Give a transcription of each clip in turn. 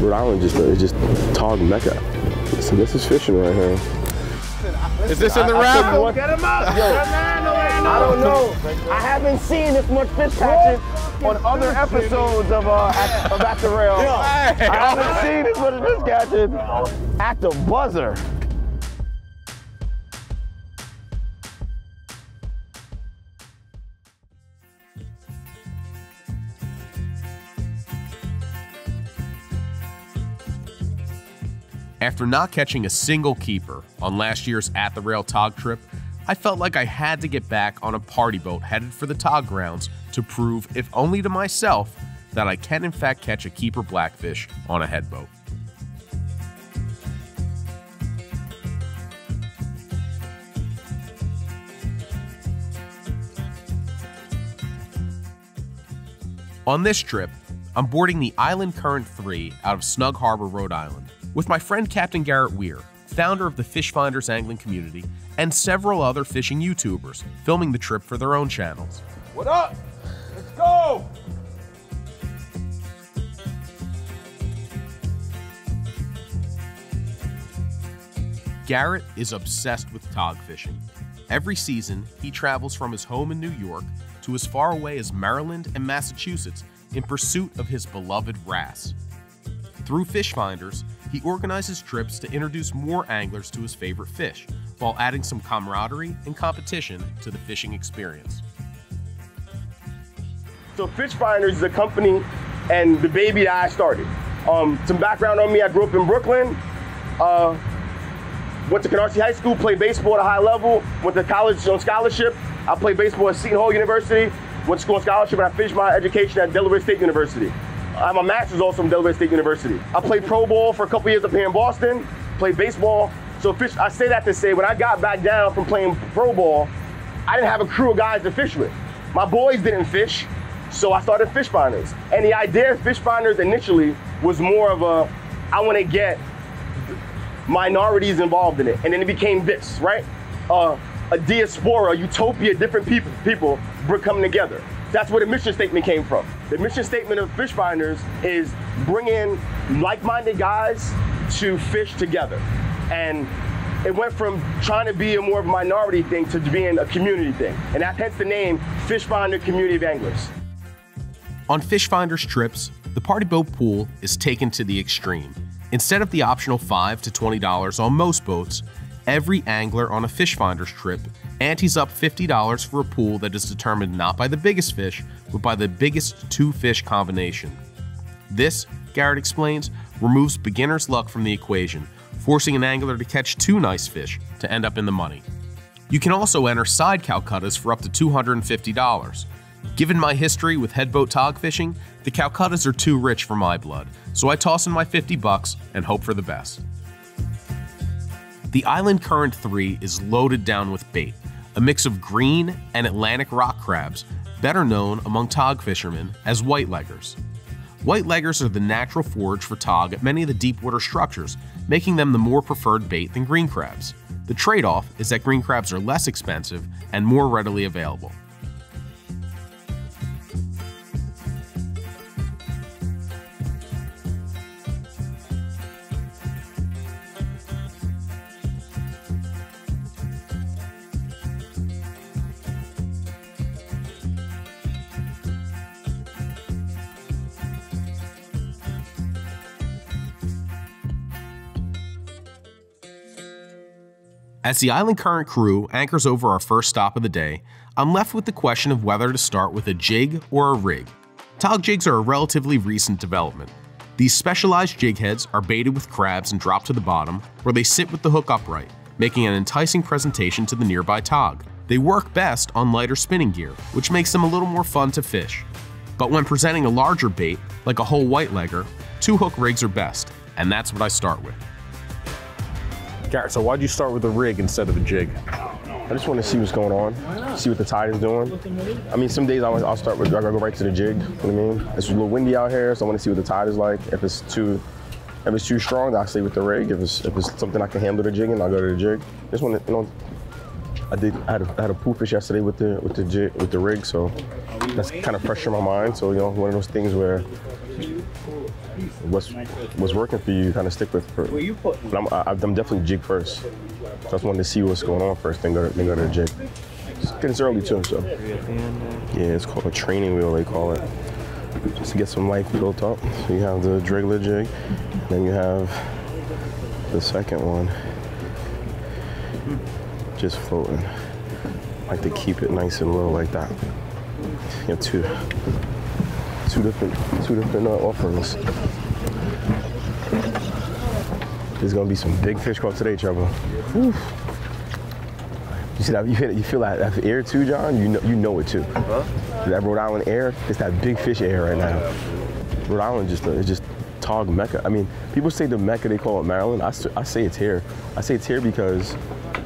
Rhode Island just is just Tog Mecca. So this is fishing right here. Is this in the wrap? Get him up! Yo, I don't know. I haven't seen this much fish catching on other episodes of uh at, of At the Rail. I haven't seen this much fish catching at the buzzer. After not catching a single keeper on last year's At the Rail Tog trip, I felt like I had to get back on a party boat headed for the Tog grounds to prove, if only to myself, that I can in fact catch a keeper blackfish on a headboat. On this trip, I'm boarding the Island Current 3 out of Snug Harbor, Rhode Island, with my friend Captain Garrett Weir, founder of the PhishPhinders angling community, and several other fishing YouTubers filming the trip for their own channels. What up? Let's go! Garrett is obsessed with tog fishing. Every season, he travels from his home in New York to as far away as Maryland and Massachusetts in pursuit of his beloved wrasse. Through PhishPhinders, he organizes trips to introduce more anglers to his favorite fish, while adding some camaraderie and competition to the fishing experience. So PhishPhinders is a company and the baby that I started. Um, some background on me, I grew up in Brooklyn. Uh, went to Canarsie High School, played baseball at a high level, went to college on scholarship. I played baseball at Seton Hall University, went to school on scholarship, and I finished my education at Delaware State University. I have a master's also from Delaware State University. I played pro ball for a couple years up here in Boston, played baseball. So fish, I say that to say when I got back down from playing pro ball, I didn't have a crew of guys to fish with. My boys didn't fish, so I started PhishPhinders. And the idea of PhishPhinders initially was more of a, I want to get minorities involved in it. And then it became this, right? Uh, a diaspora, a utopia, different people, people coming together. That's where the mission statement came from. The mission statement of PhishPhinders is bringing like-minded guys to fish together. And it went from trying to be a more of a minority thing to being a community thing. And that hence the name PhishPhinder Community of Anglers. On PhishPhinders trips, the party boat pool is taken to the extreme. Instead of the optional 5 to $20 on most boats, every angler on a PhishPhinders trip antes up $50 for a pool that is determined not by the biggest fish, but by the biggest two fish combination. This, Garrett explains, removes beginner's luck from the equation, forcing an angler to catch two nice fish to end up in the money. You can also enter side Calcuttas for up to $250. Given my history with headboat tog fishing, the Calcuttas are too rich for my blood, so I toss in my 50 bucks and hope for the best. The Island Current 3 is loaded down with bait, a mix of green and Atlantic rock crabs, better known among tog fishermen as whiteleggers. Whiteleggers are the natural forage for tog at many of the deepwater structures, making them the more preferred bait than green crabs. The trade off is that green crabs are less expensive and more readily available. As the Island Current crew anchors over our first stop of the day, I'm left with the question of whether to start with a jig or a rig. Tog jigs are a relatively recent development. These specialized jig heads are baited with crabs and dropped to the bottom, where they sit with the hook upright, making an enticing presentation to the nearby tog. They work best on lighter spinning gear, which makes them a little more fun to fish. But when presenting a larger bait, like a whole whitelegger, two hook rigs are best, and that's what I start with. So why'd you start with a rig instead of a jig? I just want to see what's going on, see what the tide is doing. I mean, some days I'll, I'll start with, I'll go right to the jig, you know what I mean? It's a little windy out here, so I want to see what the tide is like. If it's too, if it's too strong, I'll stay with the rig. If it's, if it's something I can handle the jigging, I'll go to the jig. Just want to, you know, I did. I had, a, I had a pool fish yesterday with the with the jig, with the rig, so that's kind of fresh in my mind. So you know, one of those things where what's what's working for you, kind of stick with. For, but I'm, I, I'm definitely jig first. I just wanted to see what's going on first, then go to, then go to the jig. It's early too, so yeah, it's called a training wheel. They call it just to get some life built up. So you have the Drigler jig, then you have the second one just floating. Like to keep it nice and low like that. You have two, two different, two different uh, offerings. There's gonna be some big fish caught today, Trevor. Whew. You see that? You feel, you feel that, that air too, John? You know, you know it too. Huh? That Rhode Island air, it's that big fish air right now. Rhode Island just is just Tog Mecca. I mean, people say the Mecca, they call it Maryland. I, I say it's here. I say it's here because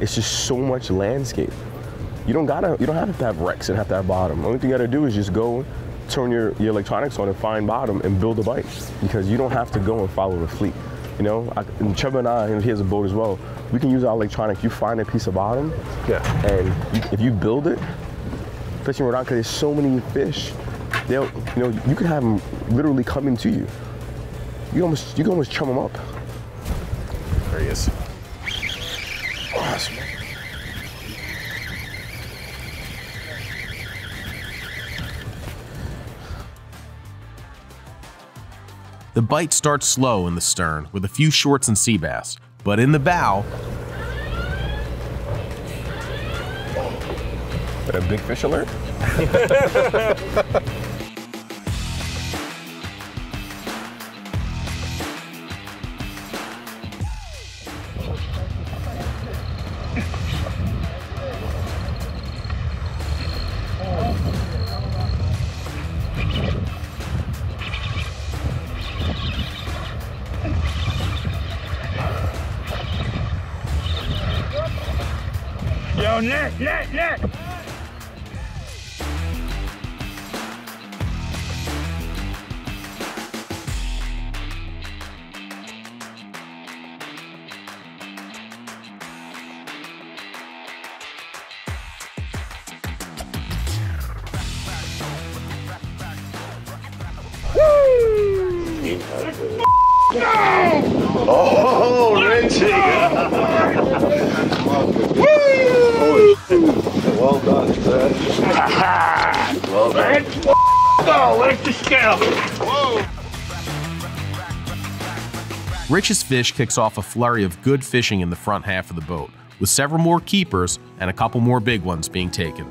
it's just so much landscape. You don't gotta, you don't have to have wrecks and have to have bottom. The only thing you gotta do is just go, turn your, your electronics on and find bottom and build a bite because you don't have to go and follow the fleet. You know, I, and Trevor and I, and he has a boat as well. We can use our electronic. You find a piece of bottom, Yeah. and you, if you build it, fishing Rhode Island, because there's so many fish, they'll, you know, you could have them literally coming to you. You almost, you can almost chum them up. There he is. The bite starts slow in the stern with a few shorts and sea bass, but in the bow, Got a big fish alert? scale? Rich's Fish kicks off a flurry of good fishing in the front half of the boat, with several more keepers and a couple more big ones being taken.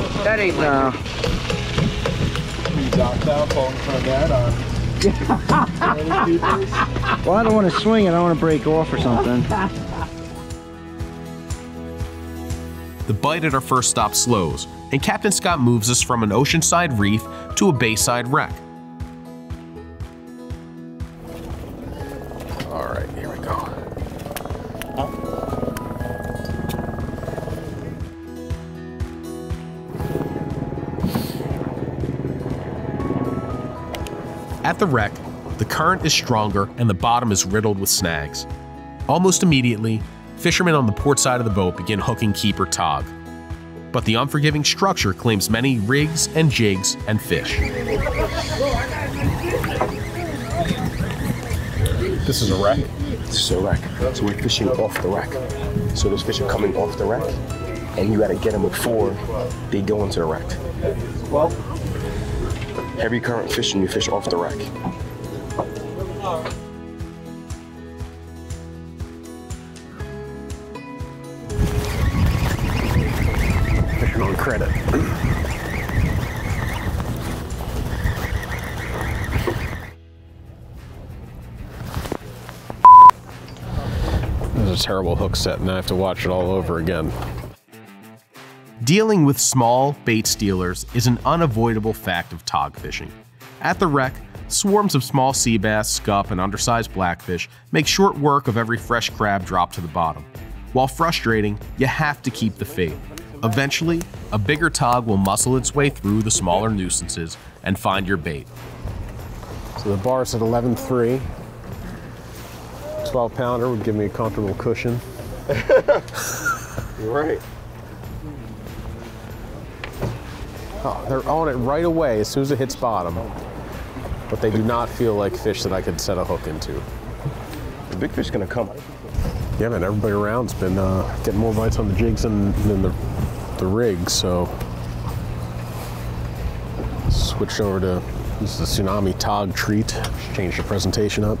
No, that ain't no. You docked out, falling in front of that on. Uh, well, I don't want to swing it. I want to break off or something. The bite at our first stop slows, and Captain Scott moves us from an oceanside reef to a bayside wreck. The wreck, the current is stronger and the bottom is riddled with snags. Almost immediately, fishermen on the port side of the boat begin hooking keeper Tog. But the unforgiving structure claims many rigs and jigs and fish. This is a wreck. This is a wreck. So we're fishing off the wreck. So those fish are coming off the wreck, and you got to get them before they go into the wreck. Well, Heavy current fishing, you fish off the rack. Fishing on credit. this is a terrible hook set and I have to watch it all over again. Dealing with small bait stealers is an unavoidable fact of tog fishing. At the wreck, swarms of small sea bass, scup, and undersized blackfish make short work of every fresh crab dropped to the bottom. While frustrating, you have to keep the faith. Eventually, a bigger tog will muscle its way through the smaller nuisances and find your bait. So the bar's at 11.3. 12 pounder would give me a comfortable cushion. You're right. Oh, they're on it right away as soon as it hits bottom. But they do not feel like fish that I could set a hook into. The big fish gonna come. Yeah, man, everybody around's been uh, getting more bites on the jigs than, than the, the rigs, so. Switched over to this is the Tsunami Tog Treat. Just Changed the presentation up.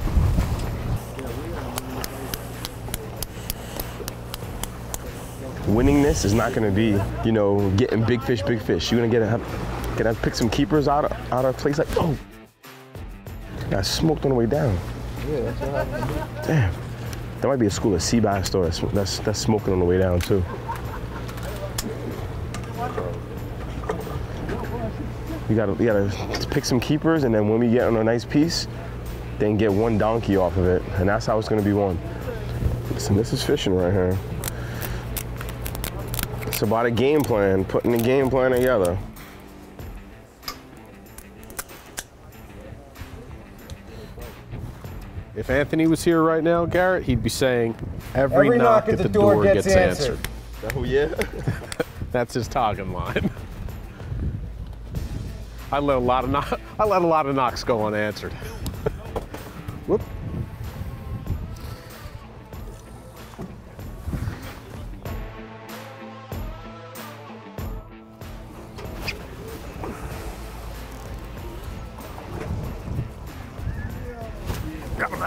Winning this is not gonna be, you know, getting big fish, big fish. You're gonna get a, gonna pick some keepers out of out of place like, oh, got smoked on the way down. Yeah, that's what happened. Damn, that might be a school of sea bass store that's, that's that's smoking on the way down too. You gotta you gotta pick some keepers, and then when we get on a nice piece, then get one donkey off of it, and that's how it's gonna be won. Listen, this is fishing right here. It's about a game plan, putting the game plan together. If Anthony was here right now, Garrett, he'd be saying, every, knock, at the, door, gets, answered. Oh yeah. That's his togging line. I let a lot of kno- I let a lot of knocks go unanswered.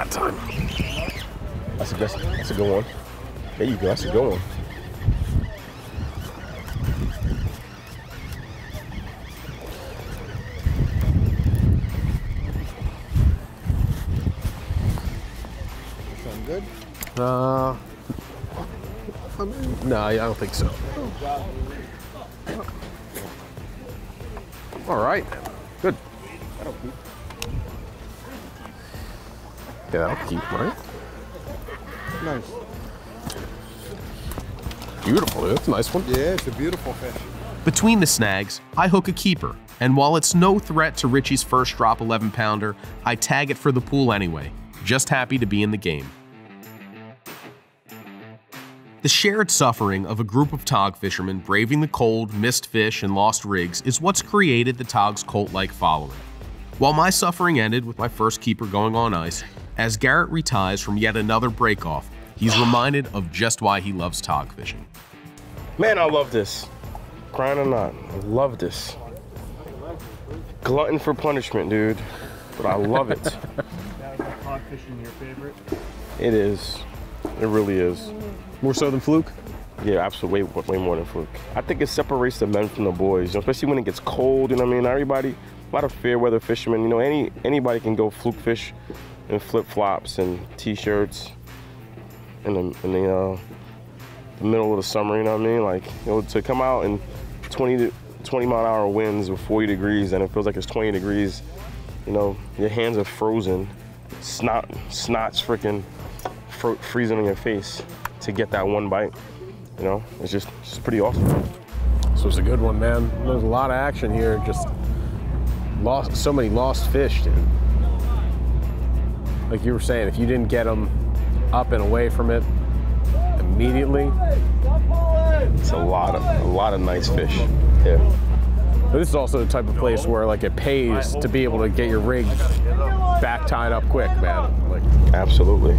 That time. That's a, that's, that's a good one. There you go. That's a good one. Uh, I mean, no, I don't think so. All right, Yeah, that'll keep, right? Nice. Beautiful, dude. That's a nice one. Yeah, it's a beautiful fish. Between the snags, I hook a keeper, and while it's no threat to Richie's first drop 11 pounder, I tag it for the pool anyway. Just happy to be in the game. The shared suffering of a group of tog fishermen braving the cold, missed fish, and lost rigs is what's created the tog's cult like following. While my suffering ended with my first keeper going on ice, as Garrett retires from yet another breakoff, he's reminded of just why he loves tog fishing. Man, I love this. Crying or not, I love this. Glutton for punishment, dude. But I love it. Hog fishing your favorite? it is. It really is. More so than fluke. Yeah, absolutely. Way, way more than fluke. I think it separates the men from the boys, you know, especially when it gets cold. You know what I mean? Everybody, a lot of fair weather fishermen. You know, any anybody can go fluke fish in flip flops and t-shirts in the in the, uh, the middle of the summer. You know what I mean? Like, you know, to come out in 20 to 20 mile an hour winds with 40 degrees, and it feels like it's 20 degrees. You know, your hands are frozen, snot, snot's freaking fro- freezing on your face to get that one bite. You know, it's just, it's pretty awesome. This was a good one, man. There's a lot of action here. Just lost so many lost fish, dude. Like you were saying, if you didn't get them up and away from it immediately, It's a lot of a lot of nice fish. Yeah. but this is also the type of place where like it pays to be able to get your rig back tied up quick, man. Like Absolutely.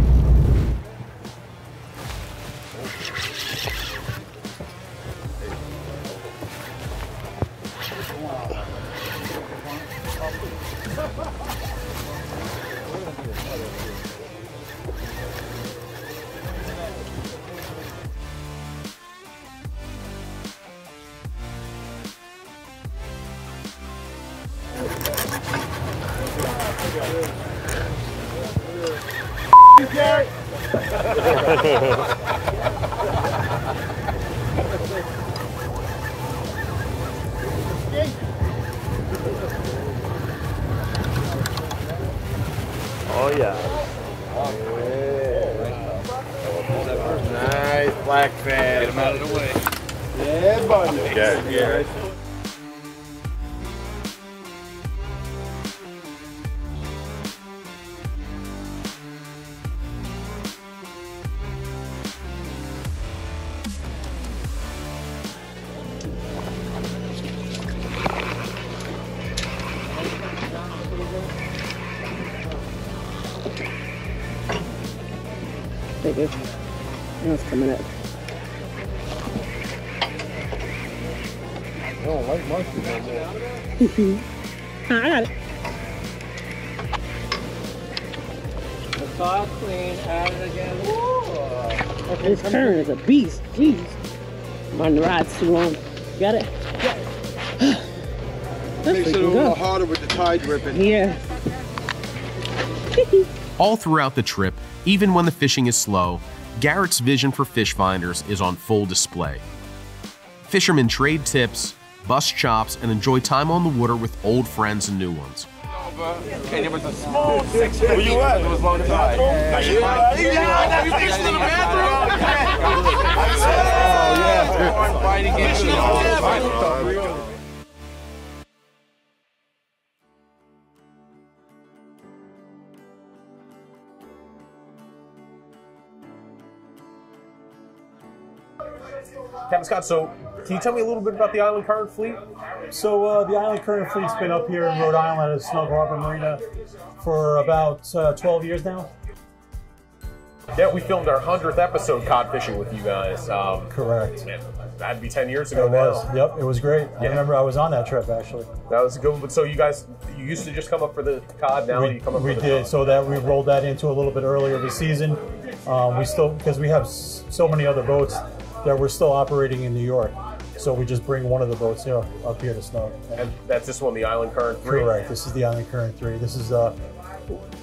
Yeah. Yeah, I don't like mustard no more. I got it. It's all clean, add it again. Woo! This current is a beast. Jeez. My ride's too long. Got it? Let's Makes it a little go. harder with the tide ripping. Yeah. All throughout the trip, even when the fishing is slow, Garrett's vision for PhishPhinders is on full display. Fishermen trade tips, bust chops, and enjoy time on the water with old friends and new ones. Okay, there was a small section. Where you at? It was Scott, so can you tell me a little bit about the Island Current Fleet? So uh, the Island Current Fleet's been up here in Rhode Island at Snug Harbor Marina for about uh, 12 years now. Yeah, we filmed our 100th episode cod fishing with you guys. Um, Correct. that'd be 10 years ago It was. now. Yep, it was great. I remember I was on that trip actually. That was a good one. So you guys, you used to just come up for the cod, now we, you come up we for the We did cod. so that we rolled that into a little bit earlier this season. Um, we still because we have so many other boats that we're still operating in New York. So we just bring one of the boats here up here to Snug. And that's this one, the Island Current 3. Correct. This is the Island Current Three. This is uh,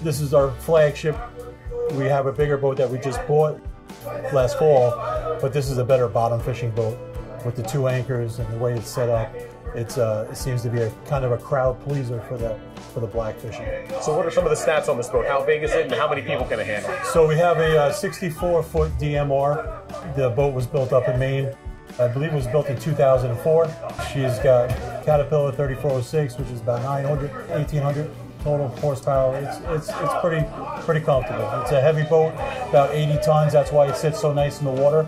this is our flagship. We have a bigger boat that we just bought last fall, but this is a better bottom fishing boat with the two anchors and the way it's set up. It's uh, it seems to be a kind of a crowd pleaser for the for the black fishing. So what are some of the stats on this boat? How big is it and how many people can it handle? So we have a uh, 64 foot DMR. The boat was built up in Maine. I believe it was built in 2004. She's got Caterpillar 3406, which is about 900, 1800 total horsepower. It's it's it's pretty pretty comfortable. It's a heavy boat, about 80 tons. That's why it sits so nice in the water.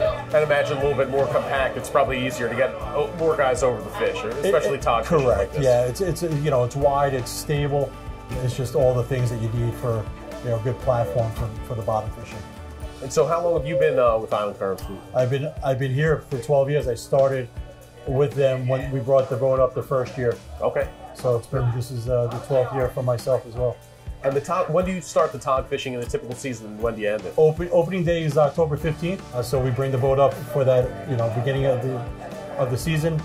I'd imagine a little bit more compact. It's probably easier to get more guys over the fish, especially It- it- like Correct. this. yeah, it's it's you know it's wide, it's stable. It's just all the things that you need for you know a good platform for, for the bottom fishing. And so, how long have you been uh, with Island Current Fleet? I've been I've been here for 12 years. I started with them when we brought the boat up the first year. Okay. So it's been this is uh, the 12th year for myself as well. And the tog, when do you start the tog fishing in the typical season? and When do you end it? Open opening day is October 15th. Uh, so we bring the boat up for that you know beginning of the of the season.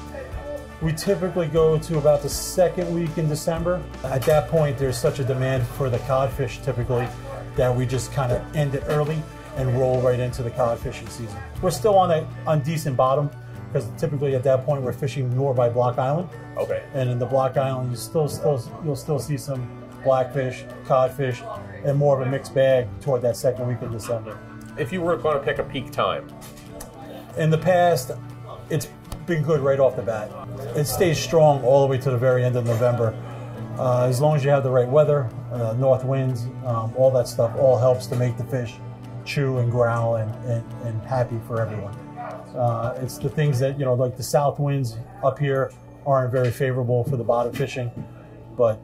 We typically go to about the second week in December. At that point, there's such a demand for the codfish typically that we just kind of end it early and roll right into the cod fishing season. We're still on a on decent bottom because typically at that point we're fishing more by Block Island. Okay. And in the Block Island, you still still you'll still see some blackfish, codfish, and more of a mixed bag toward that second week in December. If you were going to pick a peak time, In the past, it's been good right off the bat. It stays strong all the way to the very end of November. Uh, as long as you have the right weather, uh, north winds, um, all that stuff, all helps to make the fish chew and growl and, and, and happy for everyone. Uh, it's the things that, you know, like the south winds up here aren't very favorable for the bottom fishing, but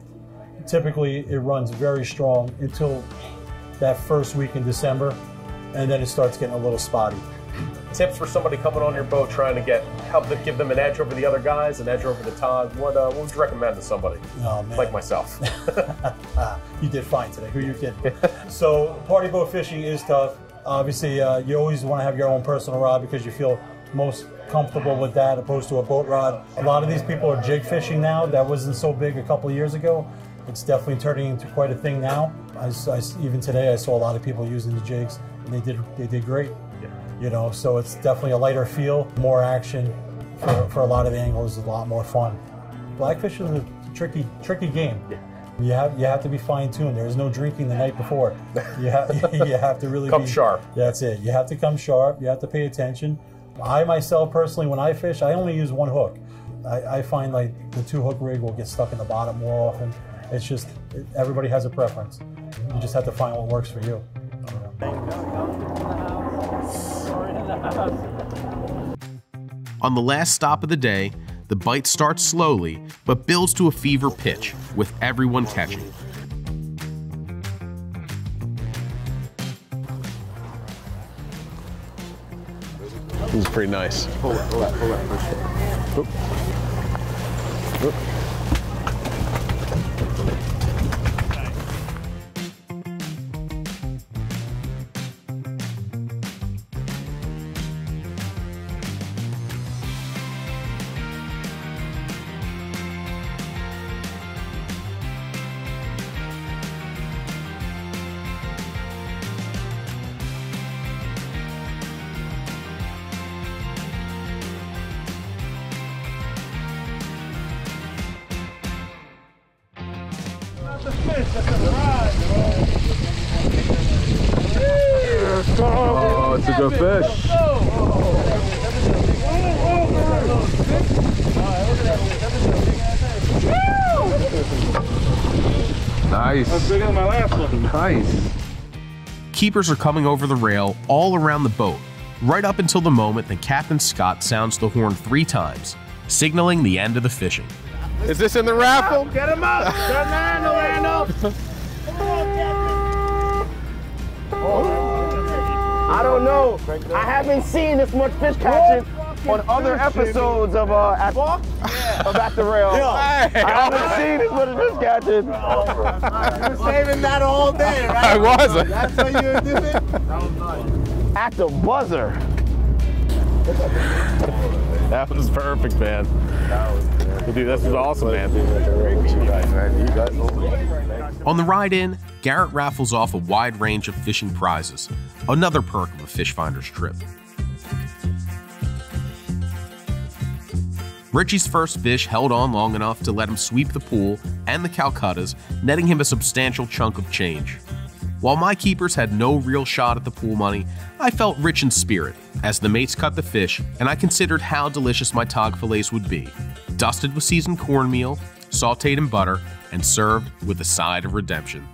typically it runs very strong until that first week in December, and then it starts getting a little spotty. Tips for somebody coming on your boat trying to get help them give them an edge over the other guys, an edge over the tog. What uh, what would you recommend to somebody Oh, like myself? You did fine today. Who you kidding? so party boat fishing is tough. Obviously, uh, you always want to have your own personal rod because you feel most comfortable with that opposed to a boat rod. A lot of these people are jig fishing now. That wasn't so big a couple of years ago. It's definitely turning into quite a thing now. I, I, even today, I saw a lot of people using the jigs, and they did they did great. You know, so it's definitely a lighter feel, more action for, for a lot of anglers, a lot more fun. Blackfish is a tricky tricky game. Yeah. You have you have to be fine tuned. There's no drinking the night before. You have you have to really come be, sharp. That's it. You have to come sharp. You have to pay attention. I myself personally, when I fish, I only use one hook. I, I find like the two hook rig will get stuck in the bottom more often. It's just everybody has a preference. You just have to find what works for you. On the last stop of the day, the bite starts slowly, but builds to a fever pitch, with everyone catching. This is pretty nice. Hold hold hold Oh, Nice. That's bigger than my last one. Nice. Keepers are coming over the rail all around the boat, right up until the moment that Captain Scott sounds the horn three times, signaling the end of the fishing. Is this in the raffle? Get him up! Turn around, Orlando! I don't know. I haven't seen this much fish catching on other episodes of uh at, of at the rail. I haven't seen this much fish catching. You're saving that all day, right? I wasn't. That's what you were doing? At the buzzer. That was perfect, man. Dude, this is awesome, man. On the ride in, Garrett raffles off a wide range of fishing prizes, another perk of a PhishPhinder's trip. Richie's first fish held on long enough to let him sweep the pool and the Calcuttas, netting him a substantial chunk of change. While my keepers had no real shot at the pool money, I felt rich in spirit as the mates cut the fish and I considered how delicious my tog fillets would be, dusted with seasoned cornmeal, sauteed in butter, and served with a side of redemption.